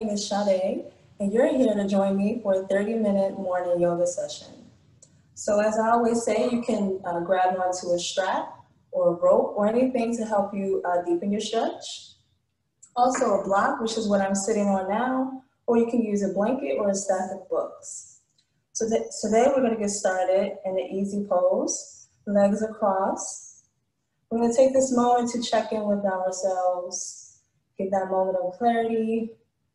name is Sade, and you're here to join me for a 30-minute morning yoga session. So as I always say, you can uh, grab onto a strap or a rope or anything to help you uh, deepen your stretch. Also a block, which is what I'm sitting on now, or you can use a blanket or a stack of books. So today we're gonna get started in an easy pose, legs across. We're gonna take this moment to check in with ourselves, get that moment of clarity,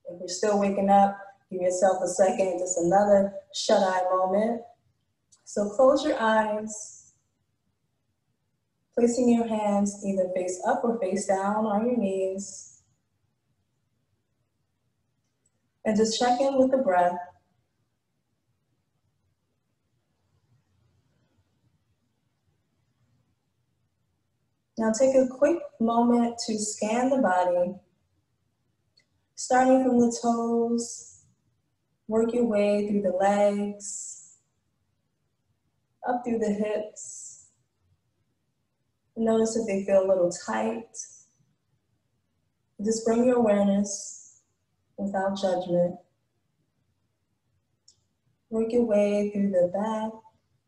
if you're still waking up, give yourself a second, just another shut eye moment. So close your eyes, placing your hands either face up or face down on your knees. And just check in with the breath. Now take a quick moment to scan the body Starting from the toes, work your way through the legs, up through the hips. Notice if they feel a little tight. Just bring your awareness without judgment. Work your way through the back,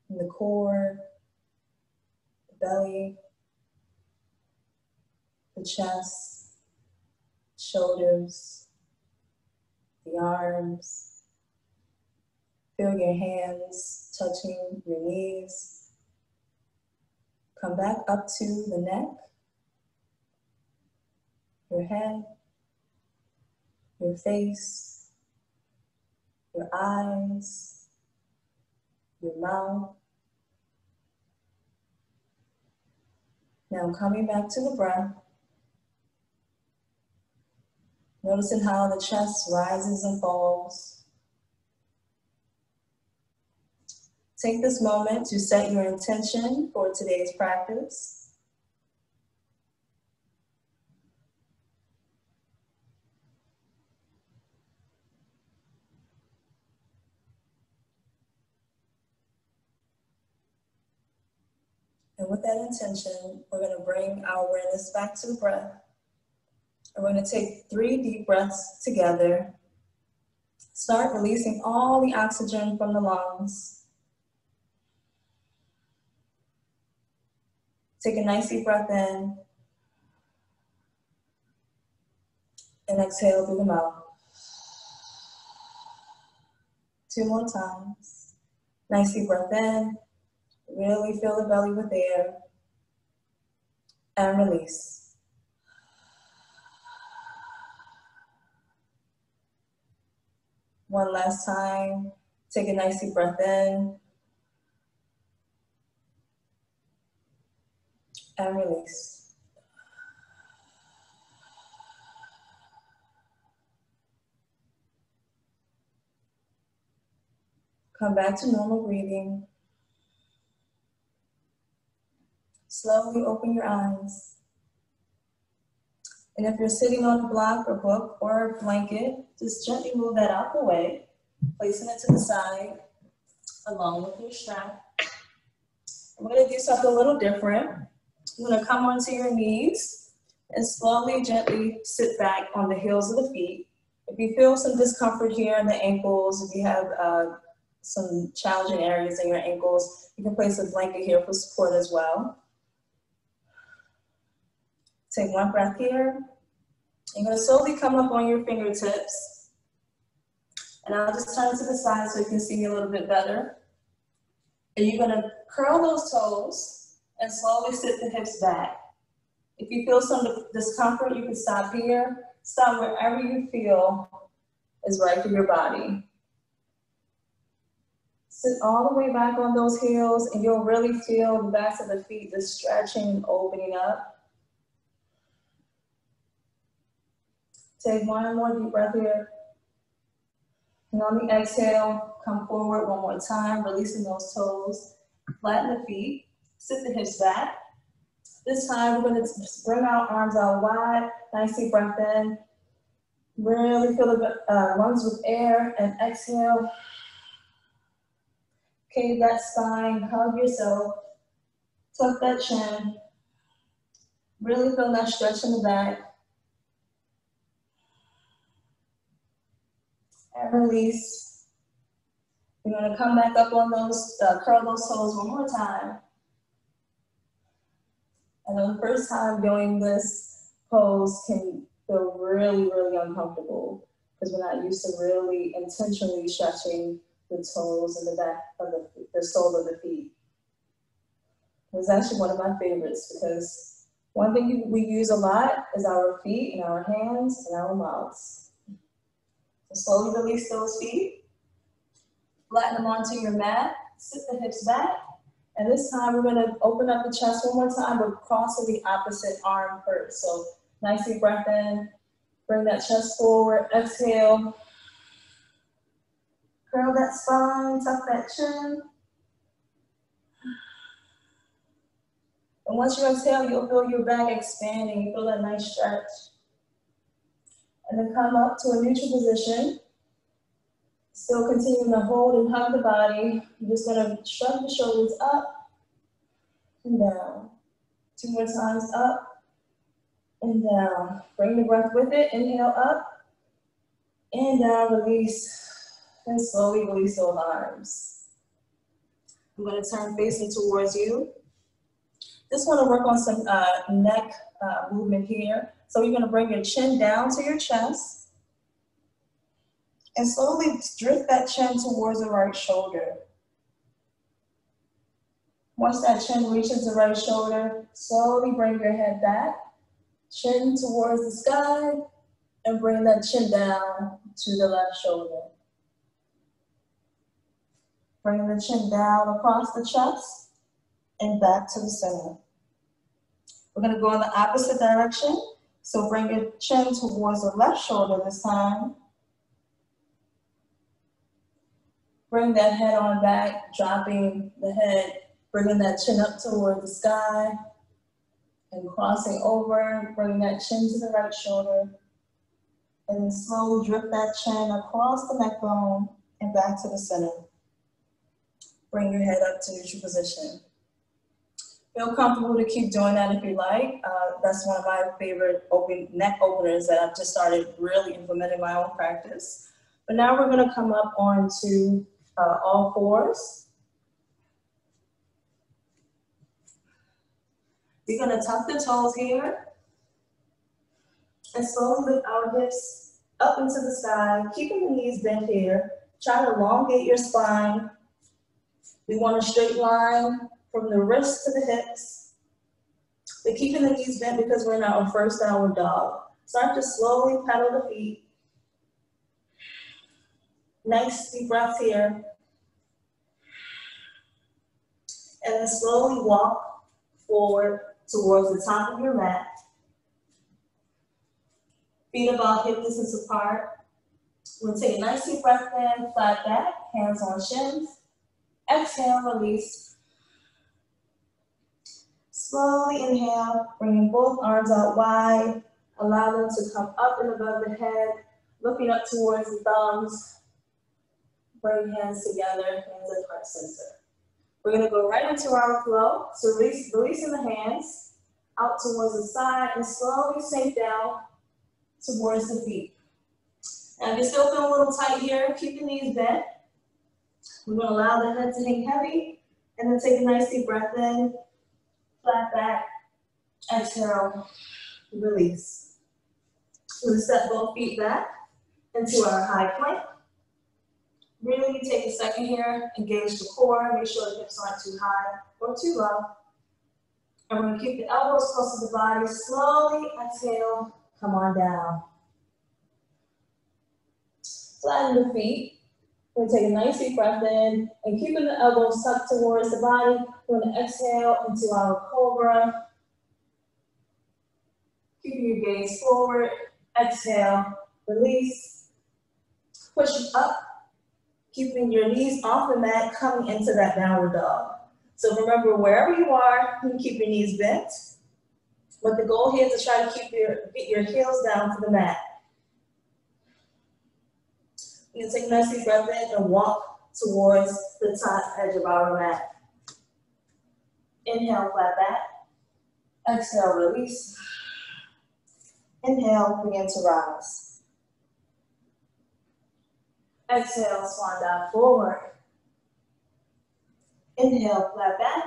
and the core, the belly, the chest, shoulders, the arms. Feel your hands touching your knees. Come back up to the neck, your head, your face, your eyes, your mouth. Now coming back to the breath. Noticing how the chest rises and falls. Take this moment to set your intention for today's practice. And with that intention, we're going to bring our awareness back to the breath. We're going to take three deep breaths together. Start releasing all the oxygen from the lungs. Take a nice deep breath in. And exhale through the mouth. Two more times. Nice deep breath in. Really fill the belly with air. And release. One last time. Take a nice deep breath in. And release. Come back to normal breathing. Slowly open your eyes. And if you're sitting on a block or book or a blanket, just gently move that out the way, placing it to the side along with your strap. I'm gonna do something a little different. You're gonna come onto your knees and slowly, gently sit back on the heels of the feet. If you feel some discomfort here in the ankles, if you have uh, some challenging areas in your ankles, you can place a blanket here for support as well. Take one breath here. You're gonna slowly come up on your fingertips. And I'll just turn to the side so you can see me a little bit better. And you're gonna curl those toes and slowly sit the hips back. If you feel some discomfort, you can stop here. Stop wherever you feel is right for your body. Sit all the way back on those heels and you'll really feel the backs of the feet just stretching and opening up. Take one more deep breath here. And on the exhale, come forward one more time, releasing those toes. Flatten the feet, sit the hips back. This time we're gonna bring our arms out wide, nice deep breath in. Really fill the uh, lungs with air and exhale. Cave that spine, hug yourself, tuck that chin. Really feel that stretch in the back. And release. We're gonna come back up on those, uh, curl those toes one more time. And the first time doing this pose can feel really, really uncomfortable because we're not used to really intentionally stretching the toes and the back of the, the sole of the feet. It's actually one of my favorites because one thing we use a lot is our feet and our hands and our mouths. So slowly release those feet, flatten them onto your mat, sit the hips back, and this time we're gonna open up the chest one more time, but crossing the opposite arm first. So nice deep breath in, bring that chest forward, exhale. Curl that spine, tuck that chin. And once you exhale, you'll feel your back expanding. You feel that nice stretch. And then come up to a neutral position. Still continuing to hold and hug the body. You're just gonna shrug the shoulders up and down. Two more times up and down. Bring the breath with it. Inhale up and down, release. And slowly release those arms. I'm gonna turn facing towards you. Just wanna work on some uh, neck uh, movement here. So you're gonna bring your chin down to your chest and slowly drift that chin towards the right shoulder. Once that chin reaches the right shoulder, slowly bring your head back, chin towards the sky, and bring that chin down to the left shoulder. Bring the chin down across the chest and back to the center. We're gonna go in the opposite direction. So bring your chin towards the left shoulder this time Bring that head on back, dropping the head, bringing that chin up toward the sky, and crossing over, bringing that chin to the right shoulder, and then slowly drift that chin across the neck bone and back to the center. Bring your head up to neutral position. Feel comfortable to keep doing that if you like. Uh, that's one of my favorite open neck openers that I've just started really implementing my own practice. But now we're gonna come up onto uh, all fours. We're gonna tuck the toes here and slowly lift our hips up into the sky, keeping the knees bent here. Try to elongate your spine. We want a straight line from the wrists to the hips. We're keeping the knees bent because we're in our first downward dog. Start to slowly pedal the feet Nice deep breath here. And then slowly walk forward towards the top of your mat. Feet about hip distance apart. We'll take a nice deep breath in, flat back, hands on shins. Exhale, release. Slowly inhale, bringing both arms out wide. Allow them to come up and above the head, looking up towards the thumbs. Bring hands together, hands at heart center. We're gonna go right into our flow. So release, releasing the hands out towards the side and slowly sink down towards the feet. Now if you still feel a little tight here, keep the knees bent. We're gonna allow the head to hang heavy and then take a nice deep breath in, flat back, exhale, release. We're gonna step both feet back into our high plank. Really take a second here, engage the core, make sure the hips aren't too high or too low. And we're gonna keep the elbows close to the body. Slowly exhale, come on down. Flatten the feet. We're gonna take a nice deep breath in and keeping the elbows tucked towards the body. We're gonna exhale into our cobra. Keeping your gaze forward. Exhale, release. Push up keeping your knees off the mat, coming into that downward dog. So remember, wherever you are, you can keep your knees bent. But the goal here is to try to keep your, get your heels down to the mat. You take a nice deep breath in and walk towards the top edge of our mat. Inhale, flat back. Exhale, release. Inhale, begin to rise. Exhale, swan dive forward. Inhale, flat back.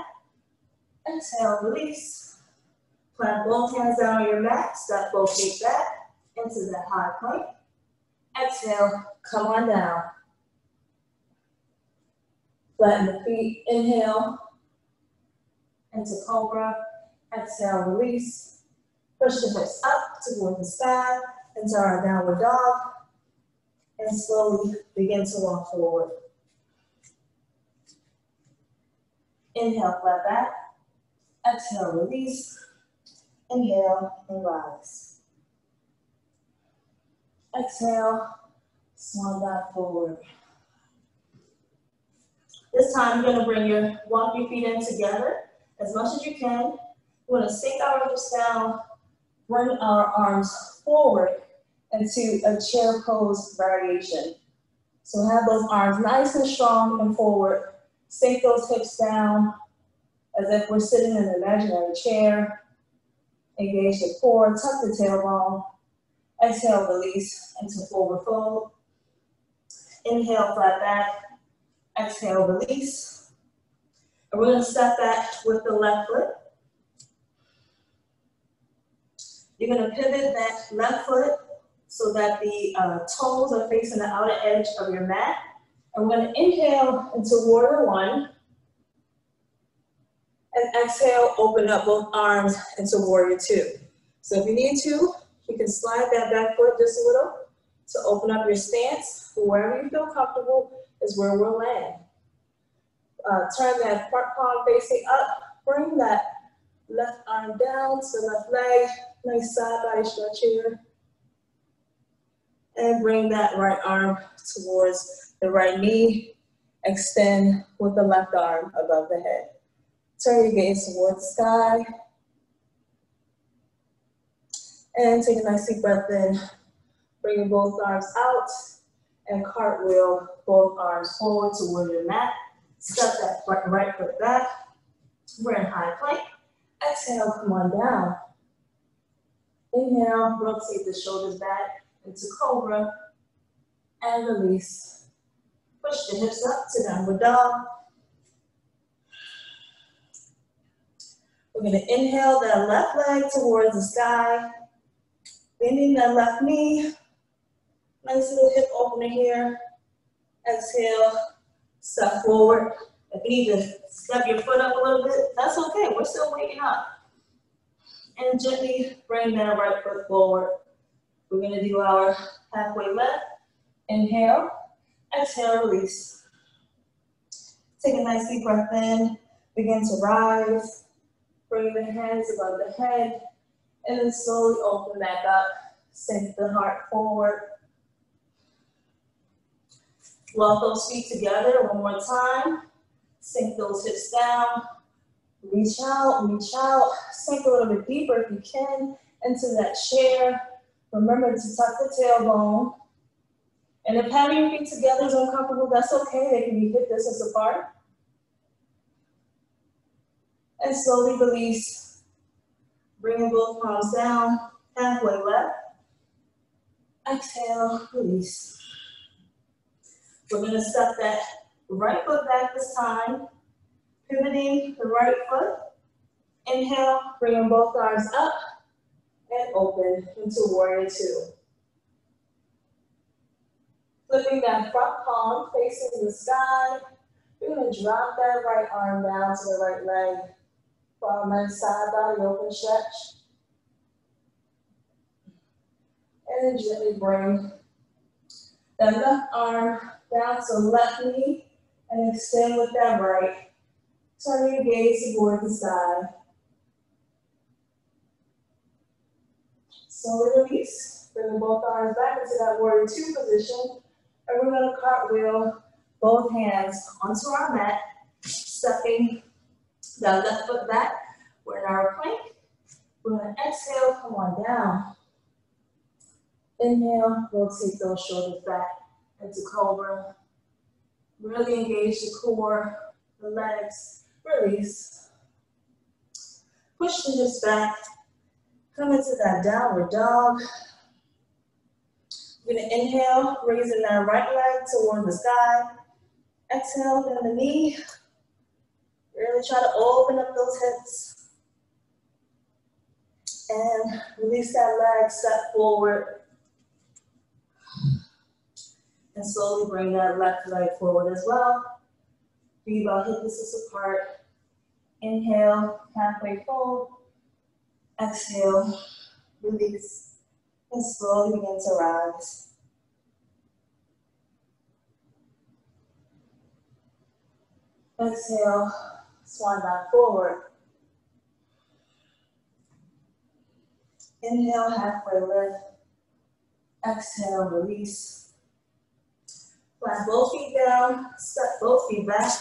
Exhale, release. Plant both hands down on your mat, step both feet back into the high plank. Exhale, come on down. Flatten the feet, inhale into cobra. Exhale, release. Push the hips up toward the sky into our downward dog. And slowly begin to walk forward. Inhale, flat back. Exhale, release. Inhale and rise. Exhale, swan dive forward. This time, you're gonna bring your, walk your feet in together as much as you can. We're gonna sink our hips down, bring our arms forward into a chair pose variation. So have those arms nice and strong and forward. Sink those hips down as if we're sitting in an imaginary chair. Engage the core, tuck the tailbone. Exhale, release into forward fold. Inhale, flat back. Exhale, release. And we're gonna step back with the left foot. You're gonna pivot that left foot so that the uh, toes are facing the outer edge of your mat. And we're gonna inhale into warrior one. And exhale, open up both arms into warrior two. So if you need to, you can slide that back foot just a little to open up your stance. Wherever you feel comfortable is where we'll land. Uh, turn that front palm facing up. Bring that left arm down to the left leg. Nice side body stretch here. And bring that right arm towards the right knee. Extend with the left arm above the head. Turn your gaze towards the sky. And take a nice deep breath in. Bringing both arms out and cartwheel both arms forward toward your mat. Step that right, right foot back. We're in high plank. Exhale, come on down. Inhale, rotate the shoulders back into cobra. And release. Push the hips up to downward dog. We're gonna inhale that left leg towards the sky. Bending that left knee. Nice little hip opener here. Exhale, step forward. If you need to step your foot up a little bit, that's okay. We're still waking up. And gently bring that right foot forward. We're gonna do our halfway lift. Inhale, exhale, release. Take a nice deep breath in. Begin to rise. Bring the hands above the head. And then slowly open back up. Sink the heart forward. Walk those feet together one more time. Sink those hips down. Reach out, reach out. Sink a little bit deeper if you can into that chair. Remember to tuck the tailbone. And if having your feet together is uncomfortable, that's okay. They can be hip distance apart. And slowly release. Bringing both palms down, halfway left. Exhale, release. We're gonna step that right foot back this time, pivoting the right foot. Inhale, bringing both arms up and open into warrior two. Flipping that front palm facing the sky. We're gonna drop that right arm down to the right leg. From that side body open stretch. And then gently bring that left arm down the left knee and extend with that right. Turn your gaze toward the sky. Slowly release. Bring both arms back into that warrior two position. And we're gonna cartwheel both hands onto our mat, stepping that left foot back. We're in our plank. We're gonna exhale, come on down. Inhale, rotate those shoulders back into cobra. Really engage the core, the legs, release. Push the hips back. Come into that downward dog. We're gonna inhale, raising that right leg toward the sky. Exhale, bend the knee. Really try to open up those hips. And release that leg, step forward. And slowly bring that left leg forward as well. Feet about hip distance apart. Inhale, halfway fold. Exhale, release, and slowly begin to rise. Exhale, swan back forward. Inhale, halfway lift. Exhale, release. Plant both feet down, step both feet back.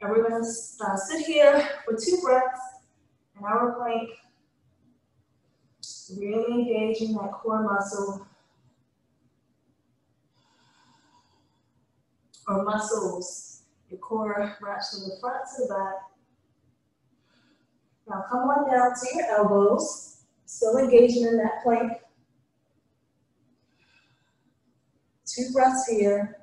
And we're gonna uh, sit here for two breaths in our plank. Really engaging that core muscle or muscles. Your core wraps from the front to the back. Now come on down to your elbows, still engaging in that plank. Two breaths here.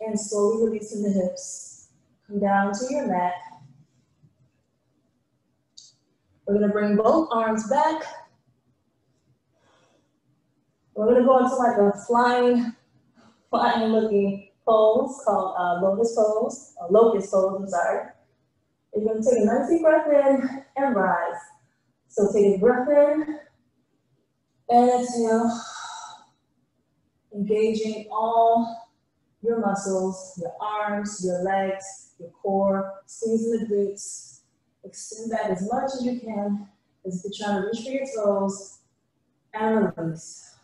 And slowly releasing the hips. Come down to your mat. We're gonna bring both arms back. We're gonna go into like a flying, flying looking pose called uh, lotus pose, or locust pose, I'm sorry. You're gonna take a nice deep breath in and rise. So take a breath in, and exhale, engaging all your muscles, your arms, your legs, your core, squeezing the glutes. Extend that as much as you can as you're trying to reach for your toes and release.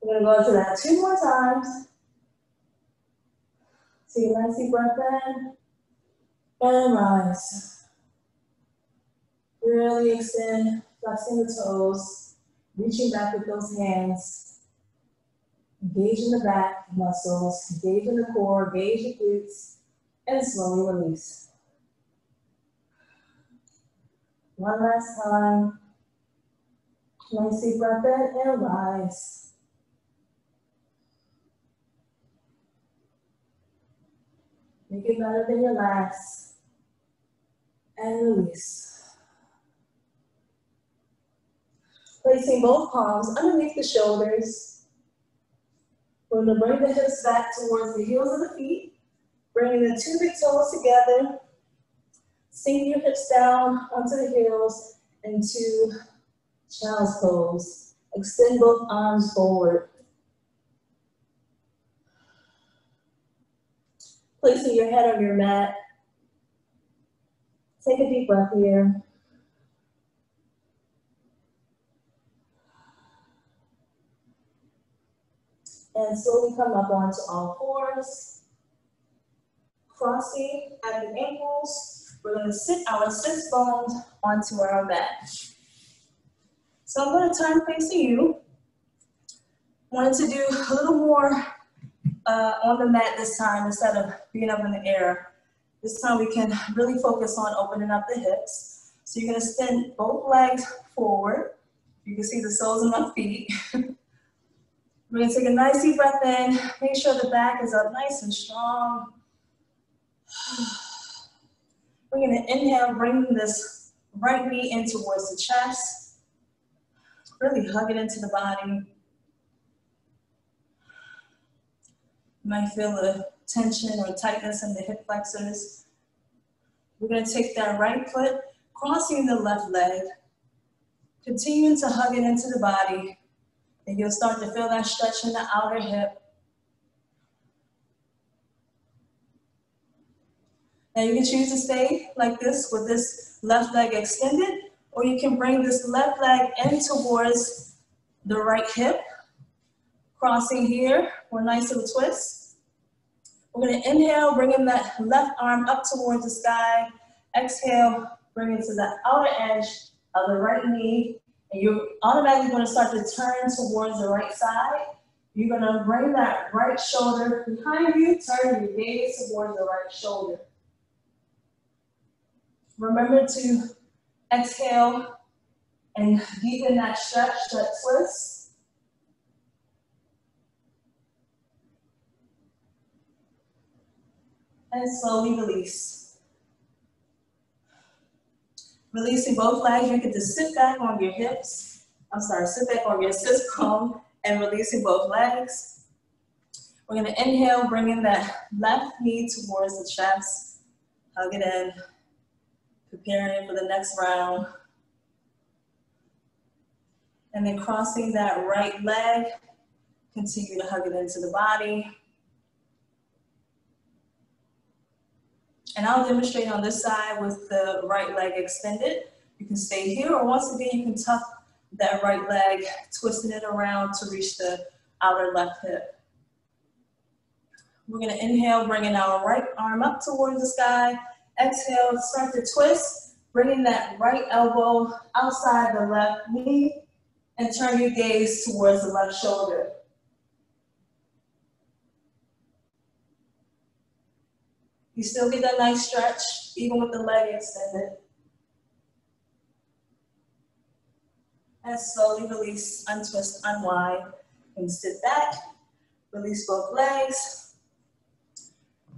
We're gonna go into that two more times. Take a nice deep breath in and rise. Really extend, flexing the toes, reaching back with those hands. Engage in the back muscles, engage in the core, engage the glutes, and slowly release. One last time. Nice deep breath in and rise. Make it better than your last. And release. Placing both palms underneath the shoulders. We're gonna bring the hips back towards the heels of the feet, bringing the two big toes together. Sink your hips down onto the heels into child's pose. Extend both arms forward. Placing your head on your mat. Take a deep breath here. And slowly come up onto all fours. Crossing at the ankles, we're gonna sit our sits bones onto our mat. So I'm gonna turn facing you. Wanted to do a little more uh, on the mat this time instead of being up in the air. This time we can really focus on opening up the hips. So you're gonna extend both legs forward. You can see the soles of my feet. We're gonna take a nice deep breath in. Make sure the back is up nice and strong. We're gonna inhale, bring this right knee in towards the chest. Really hug it into the body. You might feel a tension or tightness in the hip flexors. We're gonna take that right foot, crossing the left leg, continuing to hug it into the body. And you'll start to feel that stretch in the outer hip. Now you can choose to stay like this with this left leg extended, or you can bring this left leg in towards the right hip, crossing here for a nice little twist. We're gonna inhale, bringing that left arm up towards the sky. Exhale, bring it to the outer edge of the right knee, and you're automatically gonna start to turn towards the right side. You're gonna bring that right shoulder behind you, turn your gaze towards the right shoulder. Remember to exhale and deepen that stretch, that twist. And slowly release. Releasing both legs, you can just sit back on your hips. I'm sorry, sit back on your sit bone and releasing both legs. We're gonna inhale, bringing that left knee towards the chest. Hug it in, preparing for the next round. And then crossing that right leg, continue to hug it into the body. And I'll demonstrate on this side with the right leg extended. You can stay here, or once again, you can tuck that right leg, twisting it around to reach the outer left hip. We're gonna inhale, bringing our right arm up towards the sky. Exhale, start to twist, bringing that right elbow outside the left knee and turn your gaze towards the left shoulder. You still get that nice stretch, even with the leg extended. And slowly release, untwist, unwind, and sit back. Release both legs.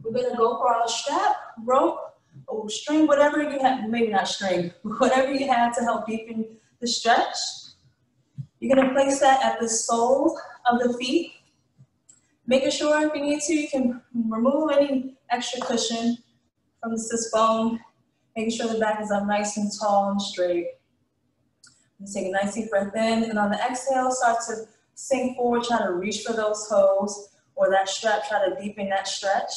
We're gonna go for our strap, rope, or string, whatever you have, maybe not string, whatever you have to help deepen the stretch. You're gonna place that at the sole of the feet. Making sure if you need to, you can remove any extra cushion from the sit bone. Making sure the back is up nice and tall and straight. Take a nice deep breath in, and on the exhale, start to sink forward, try to reach for those toes or that strap, try to deepen that stretch.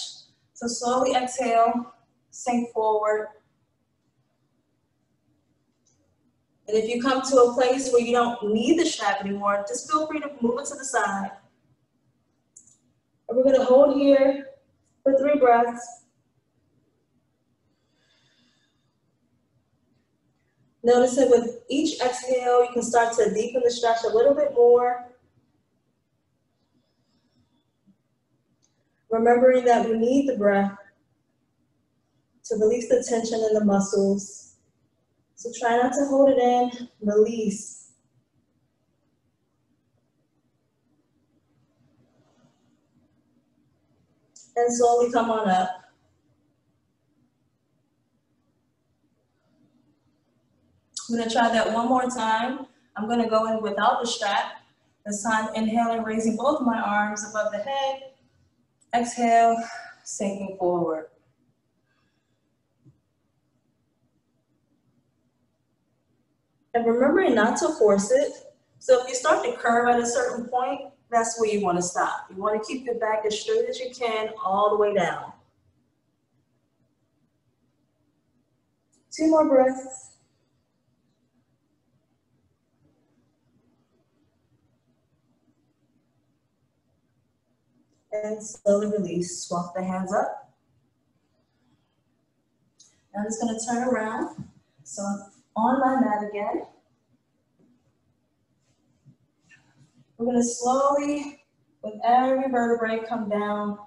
So slowly exhale, sink forward, And if you come to a place where you don't need the strap anymore, just feel free to move it to the side. And we're gonna hold here for three breaths. Notice that with each exhale, you can start to deepen the stretch a little bit more. Remembering that we need the breath to release the tension in the muscles so try not to hold it in, release. And slowly come on up. I'm gonna try that one more time. I'm gonna go in without the strap. This time, inhaling, raising both my arms above the head. Exhale, sinking forward. And remembering not to force it. So if you start to curve at a certain point, that's where you want to stop. You want to keep your back as straight as you can all the way down. Two more breaths. And slowly release. Swap the hands up. I'm just going to turn around. So I'm on my mat again. We're gonna slowly, with every vertebrae, come down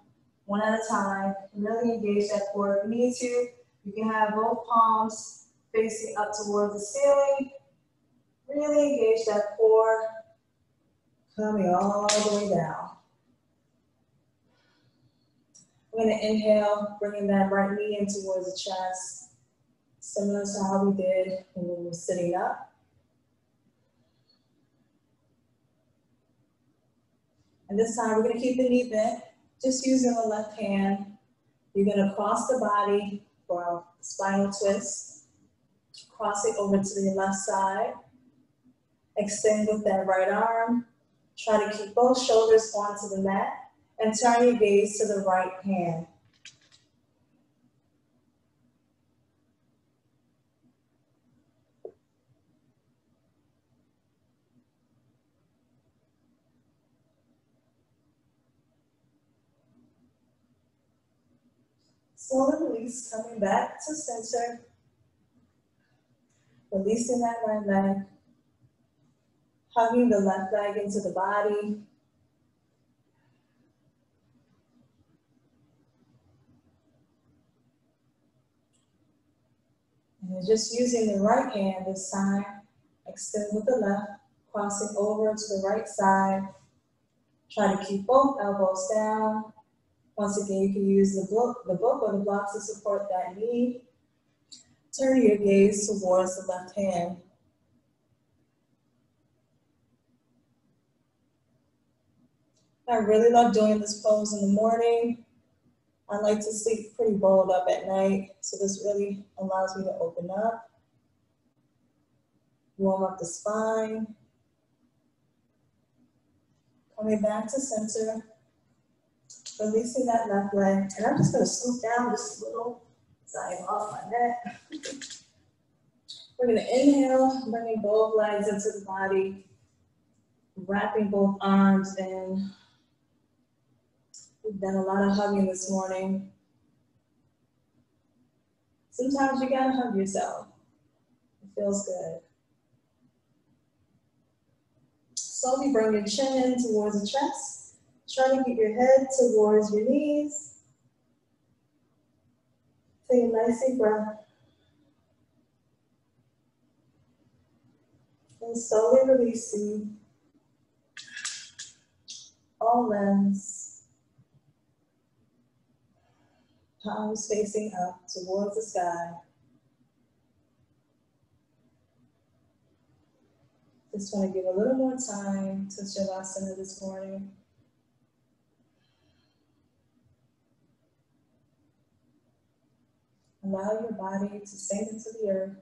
one at a time. Really engage that core. If you need to, you can have both palms facing up towards the ceiling. Really engage that core, coming all the way down. We're gonna inhale, bringing that right knee in towards the chest similar to how we did when we were sitting up. And this time we're gonna keep the knee bent, just using the left hand. You're gonna cross the body for a spinal twist. Cross it over to the left side. Extend with that right arm. Try to keep both shoulders onto the mat and turn your gaze to the right hand. Slowly release, coming back to center. Releasing that right leg. Hugging the left leg into the body. And And just using the right hand this time, extend with the left, crossing over to the right side. Try to keep both elbows down. Once again, you can use the book, the book or the blocks to support that knee. Turn your gaze towards the left hand. I really love doing this pose in the morning. I like to sleep pretty bowled up at night, so this really allows me to open up, warm up the spine, coming back to center, releasing that left leg, and I'm just gonna scoop down just a little, so I'm off my neck. We're gonna inhale, bringing both legs into the body, wrapping both arms in, We've done a lot of hugging this morning. Sometimes you gotta hug yourself. It feels good. Slowly bring your chin in towards the chest. Try to get your head towards your knees. Take a nice deep breath. And slowly releasing all limbs. palms facing up towards the sky. Just want to give a little more time to Shavasana this morning. Allow your body to sink into the earth.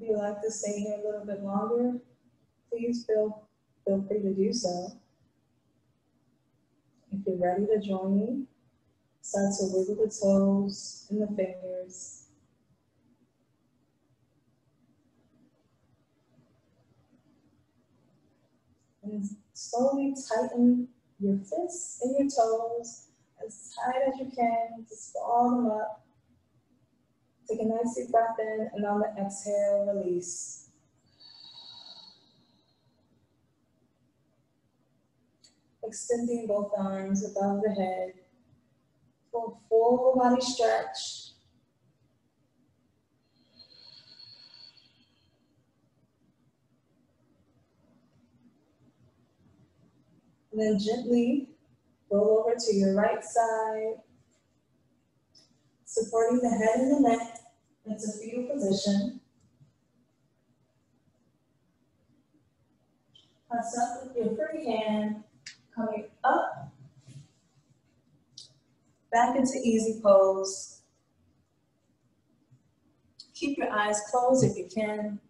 If you like to stay here a little bit longer, please feel, feel free to do so. If you're ready to join me, start to wiggle the toes and the fingers. And slowly tighten your fists and your toes as tight as you can. Just ball them up. Take a nice deep breath in and on the exhale, release. Extending both arms above the head. Full, full body stretch. And then gently roll over to your right side supporting the head and the neck into fetal position. Press up with your free hand, coming up, back into easy pose. Keep your eyes closed if you can.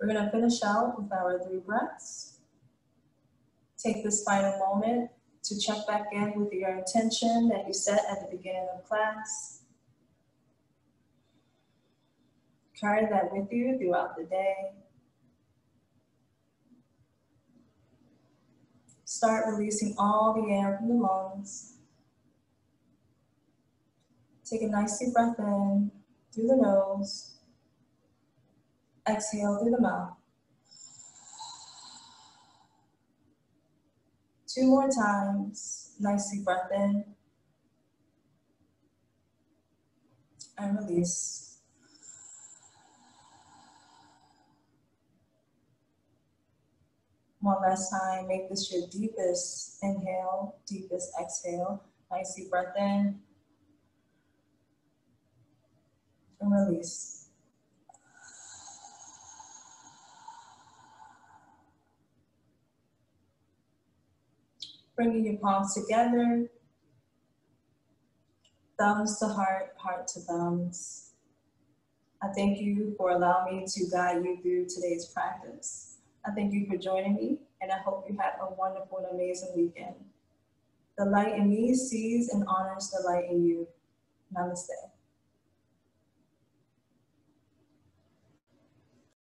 We're gonna finish out with our three breaths. Take this final moment to check back in with your intention that you set at the beginning of class. Carry that with you throughout the day. Start releasing all the air from the lungs. Take a nice deep breath in through the nose. Exhale through the mouth. Two more times. Nice deep breath in. And release. One last time. Make this your deepest inhale, deepest exhale. Nice deep breath in. And release. Bringing your palms together, thumbs to heart, heart to thumbs. I thank you for allowing me to guide you through today's practice. I thank you for joining me, and I hope you have a wonderful and amazing weekend. The light in me sees and honors the light in you. Namaste.